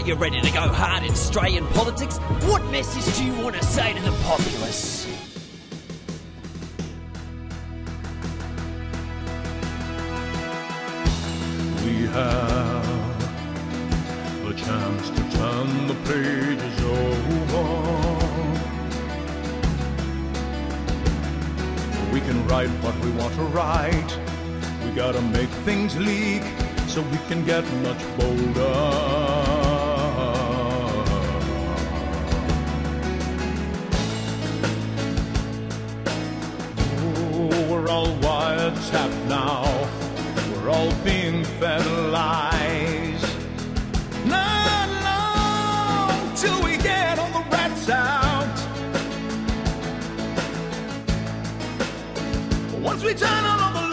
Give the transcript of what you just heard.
Aren't you ready to go hard in Australian politics? What message do you want to say to the populace? We have the chance to turn the pages over. We can write what we want to write. We gotta make things leak so we can get much bolder. times have now. We're all being fed lies. Not long till we get all the rats out. Once we turn on all the